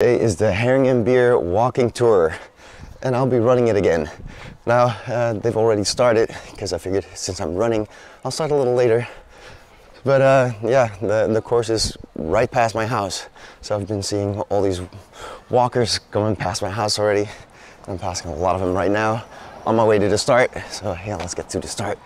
Today is the Herring and Beer walking tour and I'll be running it again. Now uh, they've already started because I figured since I'm running I'll start a little later. But uh, yeah, the, the course is right past my house. So I've been seeing all these walkers going past my house already. I'm passing a lot of them right now on my way to the start. So yeah, let's get to the start.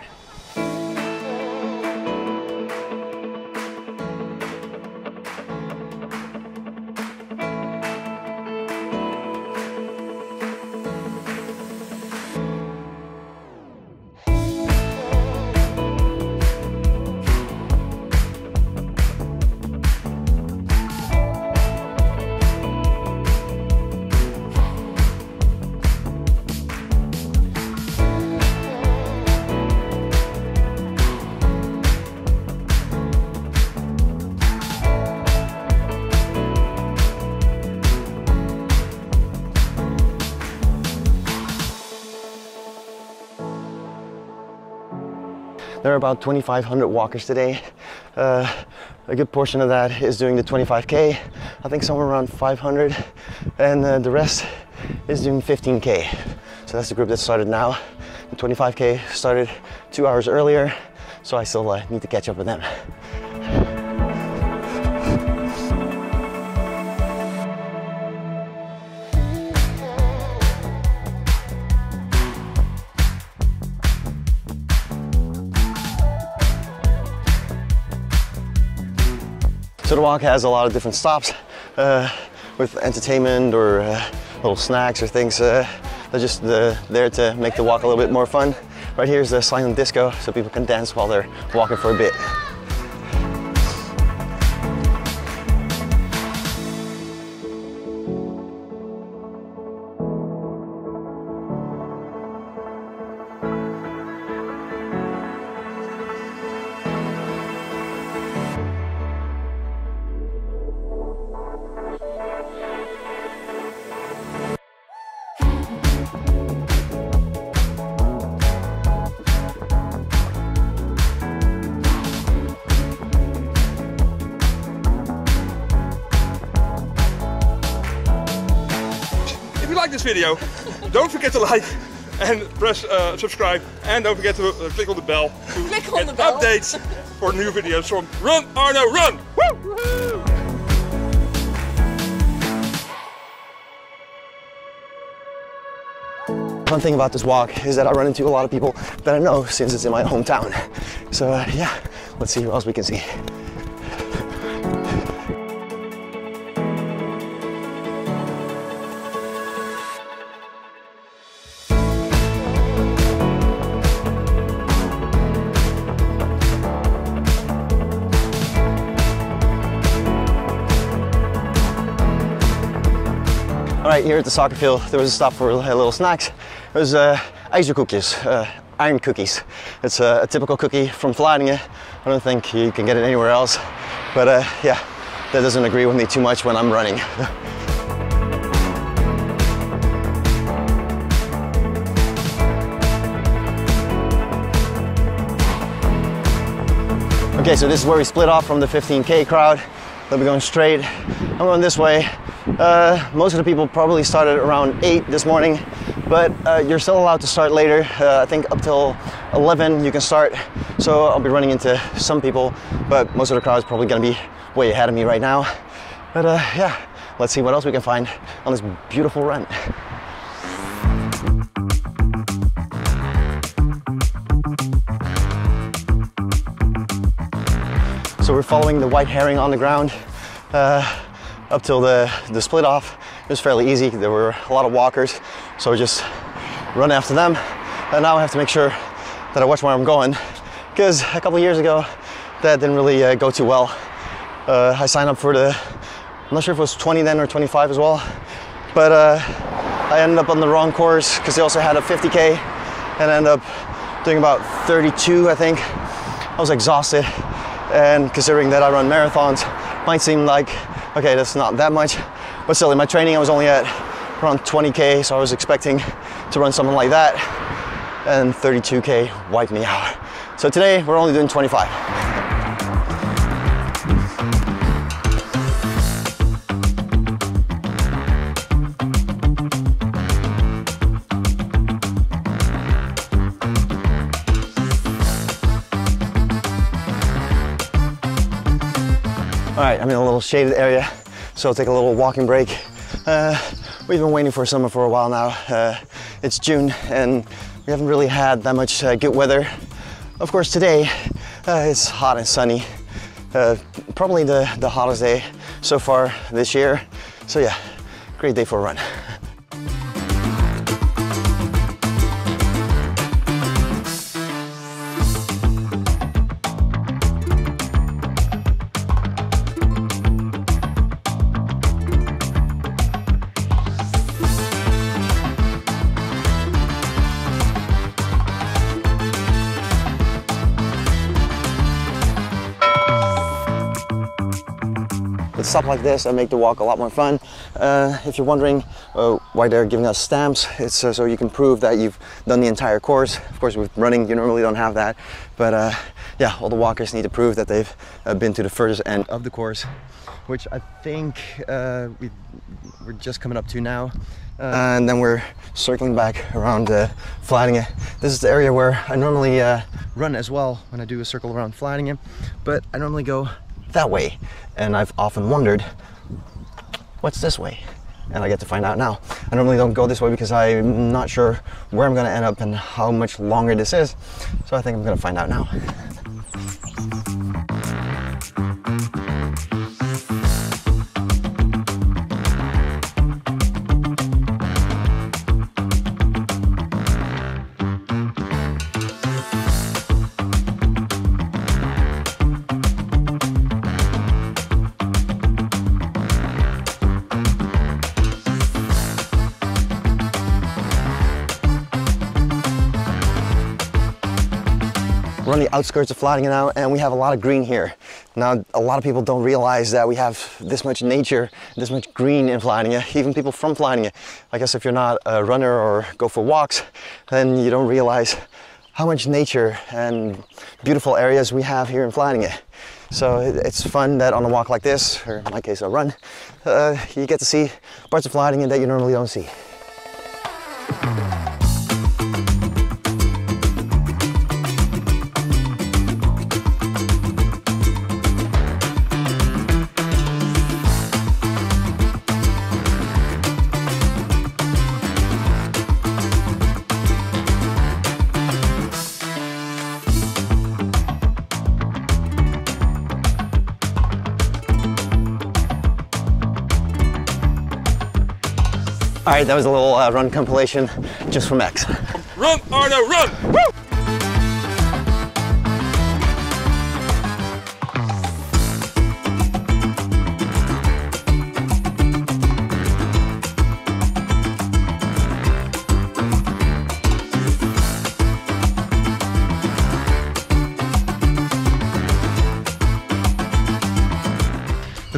There are about 2,500 walkers today. Uh, a good portion of that is doing the 25K. I think somewhere around 500. And uh, the rest is doing 15K. So that's the group that started now. The 25K started two hours earlier. So I still uh, need to catch up with them. The walk has a lot of different stops uh, with entertainment or uh, little snacks or things. Uh, they're just uh, there to make the walk a little bit more fun. Right here is the silent disco, so people can dance while they're walking for a bit. Like this video, don't forget to like and press uh, subscribe and don't forget to uh, click on the bell to Click on get the bell. updates for new videos from Run Arno Run! Woo! Fun thing about this walk is that I run into a lot of people that I know since it's in my hometown. So uh, yeah, let's see who else we can see. Right, here at the soccer field, there was a stop for little snacks. It was uh, ijzerkoekjes, uh, iron cookies. It's uh, a typical cookie from Vlaardingen. I don't think you can get it anywhere else. But uh, yeah, that doesn't agree with me too much when I'm running. Okay, so this is where we split off from the 15K crowd. They'll be going straight. I'm going this way. Uh, most of the people probably started around 8 this morning, but uh, you're still allowed to start later. Uh, I think up till 11 you can start. So I'll be running into some people, but most of the crowd is probably going to be way ahead of me right now. But uh, yeah, let's see what else we can find on this beautiful run. So we're following the white herring on the ground uh, up till the, the split off. It was fairly easy. There were a lot of walkers, so we just run after them. And now I have to make sure that I watch where I'm going because a couple years ago that didn't really uh, go too well. Uh, I signed up for the, I'm not sure if it was 20 then or 25 as well, but uh, I ended up on the wrong course because they also had a 50k and I ended up doing about 32, I think. I was exhausted and considering that I run marathons, might seem like, okay, that's not that much, but still in my training I was only at around 20k, so I was expecting to run something like that, and 32k wiped me out. So today we're only doing 25. Right, I'm in a little shaded area, so I'll take a little walking break. Uh, we've been waiting for summer for a while now. Uh, it's June and we haven't really had that much uh, good weather. Of course, today uh, it's hot and sunny. Uh, probably the, the hottest day so far this year. So yeah, great day for a run. With stuff like this, I make the walk a lot more fun. Uh, if you're wondering uh, why they're giving us stamps, it's uh, so you can prove that you've done the entire course. Of course, with running, you normally don't have that. But uh, yeah, all the walkers need to prove that they've uh, been to the furthest end of the course, which I think uh, we, we're just coming up to now. and then we're circling back around uh, Vlaardingen. This is the area where I normally run as well when I do a circle around Vlaardingen, but I normally go that way. And I've often wondered, what's this way? And I get to find out now. I normally don't go this way because I'm not sure where I'm gonna end up and how much longer this is. So I think I'm gonna find out now. We're on the outskirts of Vlaardingen now and we have a lot of green here. Now, a lot of people don't realize that we have this much nature, this much green in Vlaardingen, even people from Vlaardingen. I guess if you're not a runner or go for walks, then you don't realize how much nature and beautiful areas we have here in Vlaardingen. So it's fun that on a walk like this, or in my case a run, uh, you get to see parts of Vlaardingen that you normally don't see. All right, that was a little uh, run compilation just from X. Run, Arno, run! Woo!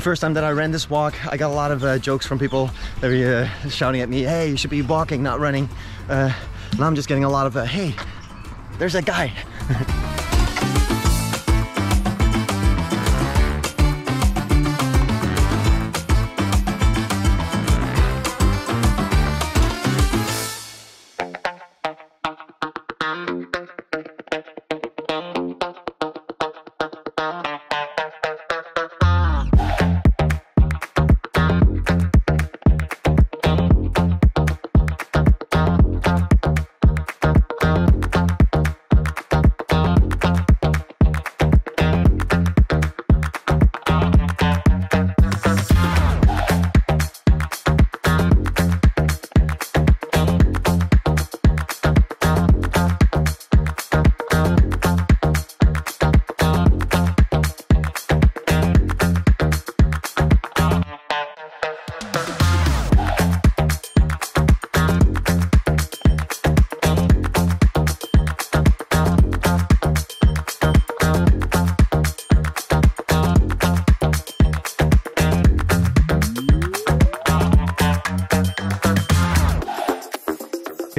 First time that I ran this walk, I got a lot of uh, jokes from people that were uh, shouting at me, hey, you should be walking, not running. Uh, now I'm just getting a lot of, uh, hey, there's a guy.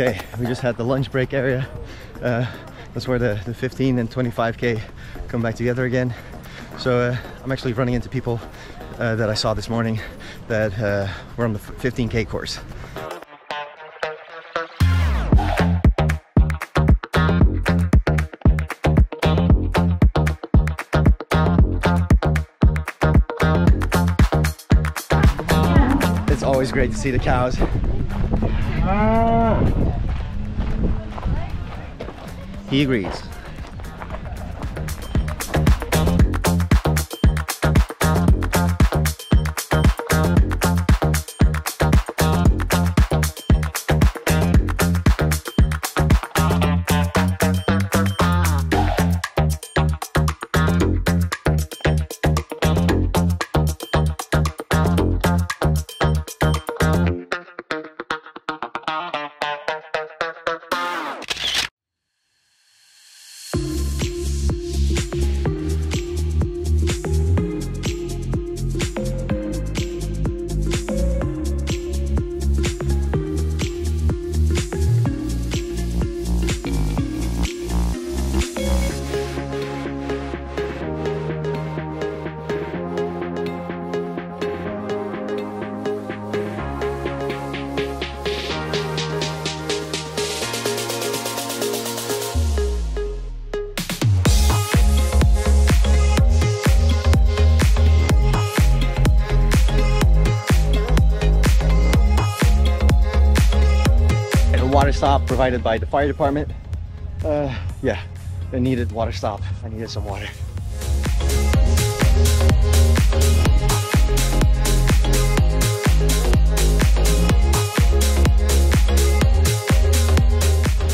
Okay, we just had the lunch break area. Uh, that's where the, the 15 and 25k come back together again. So uh, I'm actually running into people uh, that I saw this morning that uh, were on the 15k course. It's always great to see the cows. Ah. He agrees. Stop provided by the fire department. Uh, yeah, I needed water stop. I needed some water.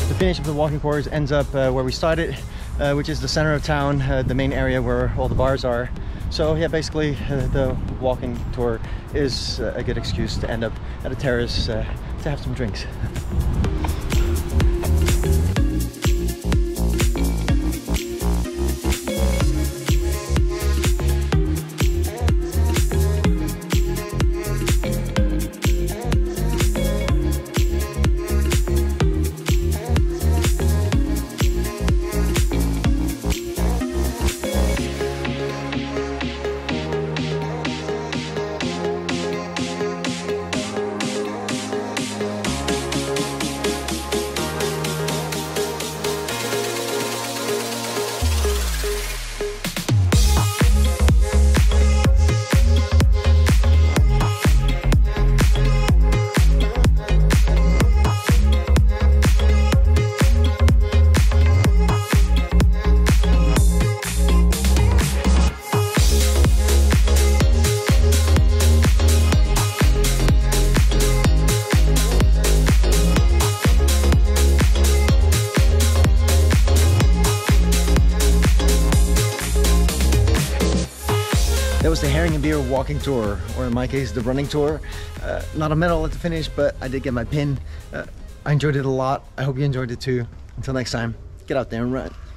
The finish of the walking course ends up uh, where we started, uh, which is the center of town, uh, the main area where all the bars are. So yeah, basically uh, the walking tour is uh, a good excuse to end up at a terrace to have some drinks. And Beer walking tour, or in my case, the running tour. Uh, not a medal at the finish, but I did get my pin. Uh, I enjoyed it a lot. I hope you enjoyed it too. Until next time, get out there and run.